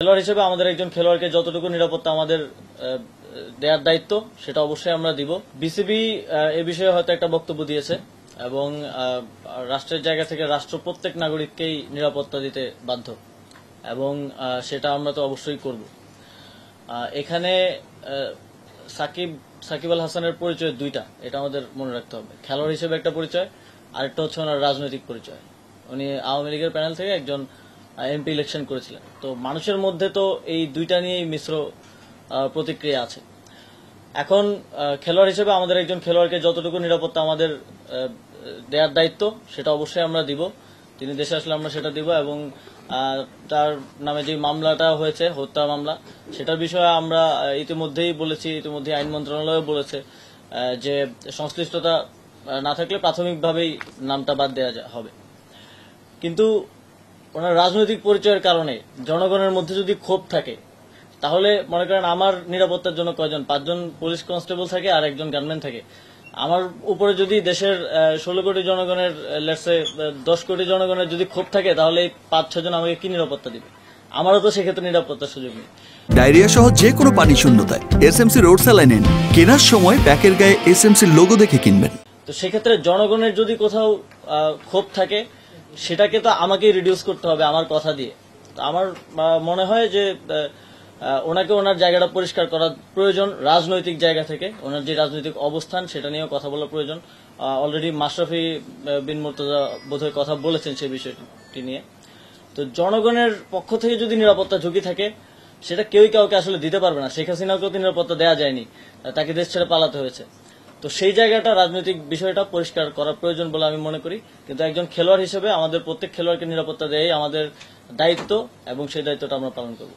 খেলোয়াড় হিসেবে আমাদের একজন খেলোয়াড়কে যতটুকু নিরাপত্তা আমাদের দেওয়ার দায়িত্ব, সেটা অবশ্যই আমরা দিব। বিসিবি এ বিষয়ে হয়তো একটা বক্তব্য দিয়েছে এবং রাষ্ট্রের জায়গা থেকে রাষ্ট্র প্রত্যেক নাগরিককেই নিরাপত্তা দিতে বাধ্য এবং সেটা আমরা তো অবশ্যই করব। এখানে সাকিব সাকিব আল হাসানের পরিচয় দুইটা, এটা আমাদের মনে রাখতে হবে। খেলোয়াড় হিসেবে একটা পরিচয়, আরেকটা হচ্ছে ওনার রাজনৈতিক পরিচয়। উনি আওয়ামী লীগের প্যানেল থেকে একজন এমপি ইলেকশন করেছিলেন। তো মানুষের মধ্যে তো এই দুইটা নিয়েই মিশ্র প্রতিক্রিয়া আছে। এখন খেলোয়াড় হিসেবে আমাদের একজন খেলোয়াড়কে যতটুকু নিরাপত্তা আমাদের দেওয়ার দায়িত্ব, সেটা অবশ্যই আমরা দিব। তিনি দেশে আসলে আমরা সেটা দিব এবং তার নামে যে মামলাটা হয়েছে হত্যা মামলা, সেটার বিষয়ে আমরা ইতিমধ্যেই বলেছি ইতিমধ্যে আইন মন্ত্রণালয় বলেছে যে সংশ্লিষ্টতা না থাকলে প্রাথমিকভাবেই নামটা বাদ দেওয়া হবে। কিন্তু ওনার রাজনৈতিক পরিচয়ের কারণে জনগণের মধ্যে যদি ক্ষোভ থাকে তাহলে মনে করেন আমার নিরাপত্তার জন্য কয়জন? পাঁচজন পুলিশ কনস্টেবল থাকে আর একজন গানম্যান থাকে। আমার উপরে যদি দেশের ষোলো কোটি জনগণের লেটসে দশ কোটি জনগণের যদি ক্ষোভ থাকে তাহলে এই পাঁচ ছজন আমাকে কি নিরাপত্তা দিবে? আমারও তো সেক্ষেত্রে নিরাপত্তার সুযোগ নেই। ডায়রিয়া সহ যে কোনো পানি শূন্যতায় এসএমসি রোড স্যালাইন কেনার সময় প্যাকের গায়ে এস এসএমসি লোগো দেখে কিনবেন। তো সেক্ষেত্রে জনগণের যদি কোথাও ক্ষোভ থাকে সেটাকে তো আমাকেই রিডিউস করতে হবে আমার কথা দিয়ে। তো আমার মনে হয় যে ওনাকে ওনার জায়গাটা পরিষ্কার করা প্রয়োজন, রাজনৈতিক জায়গা থেকে। ওনার যে রাজনৈতিক অবস্থান, সেটা নিয়েও কথা বলা প্রয়োজন। অলরেডি মাশরাফি বিন মুর্তজা বোধহয় কথা বলেছেন সেই বিষয়টি নিয়ে। তো জনগণের পক্ষ থেকে যদি নিরাপত্তা ঝুঁকি থাকে, সেটা কেউই কাউকে আসলে দিতে পারবে না। শেখ হাসিনাকেও তো নিরাপত্তা দেওয়া যায়নি। তাকে দেশ ছেড়ে পালাতে হয়েছে। তো সেই জায়গাটা রাজনৈতিক বিষয়টা পরিষ্কার করা প্রয়োজন বলে আমি মনে করি। কিন্তু একজন খেলোয়াড় হিসেবে আমাদের প্রত্যেক খেলোয়াড়কে নিরাপত্তা দেয় আমাদের দায়িত্ব এবং সেই দায়িত্বটা আমরা পালন করব।